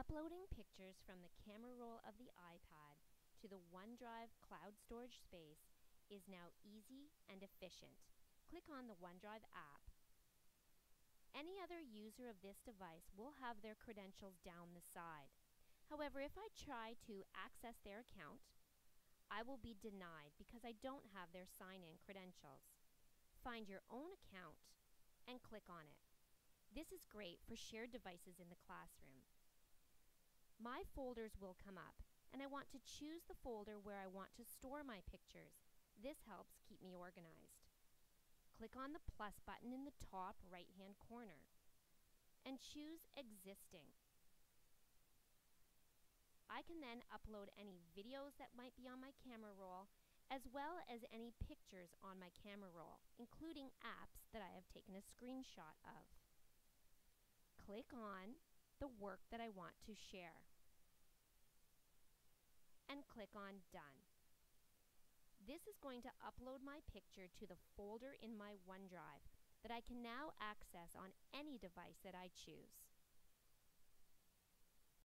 Uploading pictures from the camera roll of the iPad to the OneDrive cloud storage space is now easy and efficient. Click on the OneDrive app. Any other user of this device will have their credentials down the side. However, if I try to access their account, I will be denied because I don't have their sign-in credentials. Find your own account and click on it. This is great for shared devices in the classroom. My folders will come up, and I want to choose the folder where I want to store my pictures. This helps keep me organized. Click on the plus button in the top right-hand corner and choose Existing. I can then upload any videos that might be on my camera roll as well as any pictures on my camera roll, including apps that I have taken a screenshot of. Click on the work that I want to share and click on Done. This is going to upload my picture to the folder in my OneDrive that I can now access on any device that I choose.